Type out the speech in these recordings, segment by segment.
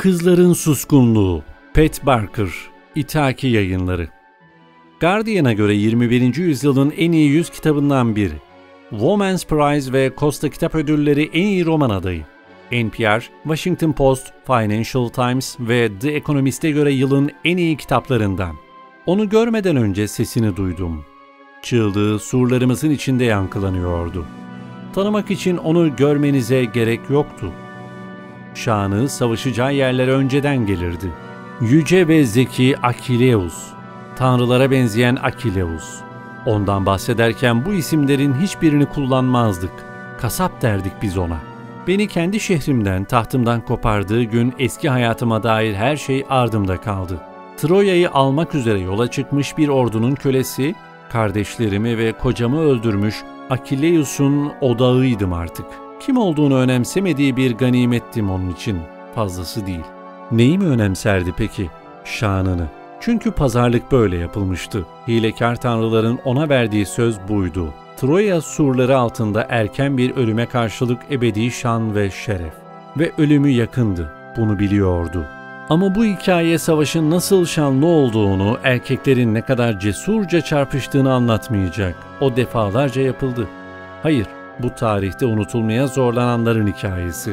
Kızların Suskunluğu Pat Barker İthaki Yayınları Guardian'a göre 21. yüzyılın en iyi 100 kitabından biri. Women's Prize ve Costa Kitap Ödülleri en iyi roman adayı. NPR, Washington Post, Financial Times ve The Economist'e göre yılın en iyi kitaplarından. Onu görmeden önce sesini duydum. Çığlığı surlarımızın içinde yankılanıyordu. Tanımak için onu görmenize gerek yoktu. Şanı savaşacağı yerlere önceden gelirdi. Yüce ve zeki Akileus, tanrılara benzeyen Akileus. Ondan bahsederken bu isimlerin hiçbirini kullanmazdık. Kasap derdik biz ona. Beni kendi şehrimden, tahtımdan kopardığı gün eski hayatıma dair her şey ardımda kaldı. Troya'yı almak üzere yola çıkmış bir ordunun kölesi, kardeşlerimi ve kocamı öldürmüş Akileus'un odağıydım artık. Kim olduğunu önemsemediği bir ganimettim onun için. Fazlası değil. Neyi mi önemserdi peki? Şanını. Çünkü pazarlık böyle yapılmıştı. Hilekar tanrıların ona verdiği söz buydu. Troya surları altında erken bir ölüme karşılık ebedi şan ve şeref. Ve ölümü yakındı. Bunu biliyordu. Ama bu hikaye savaşın nasıl şanlı olduğunu, erkeklerin ne kadar cesurca çarpıştığını anlatmayacak. O defalarca yapıldı. Hayır, bu tarihte unutulmaya zorlananların hikayesi.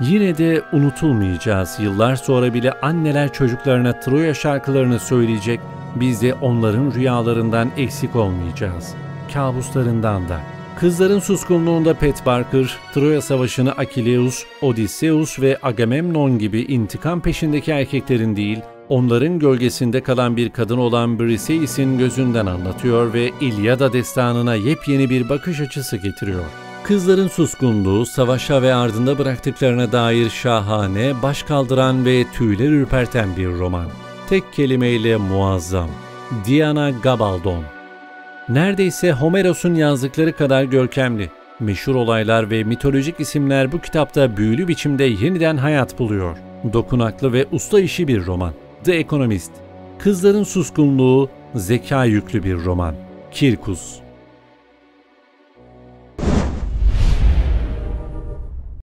Yine de unutulmayacağız. Yıllar sonra bile anneler çocuklarına Troya şarkılarını söyleyecek, biz de onların rüyalarından eksik olmayacağız. Kabuslarından da. Kızların suskunluğunda Pet Barker, Troya Savaşı'nı Akileus, Odysseus ve Agamemnon gibi intikam peşindeki erkeklerin değil, onların gölgesinde kalan bir kadın olan Briseis'in gözünden anlatıyor ve İlyada destanına yepyeni bir bakış açısı getiriyor. Kızların suskunluğu, savaşa ve ardında bıraktıklarına dair şahane, baş kaldıran ve tüyler ürperten bir roman. Tek kelimeyle muazzam. Diana Gabaldon Neredeyse Homeros'un yazdıkları kadar görkemli. Meşhur olaylar ve mitolojik isimler bu kitapta büyülü biçimde yeniden hayat buluyor. Dokunaklı ve usta işi bir roman. The Economist. Kızların suskunluğu, zeka yüklü bir roman. Kirkus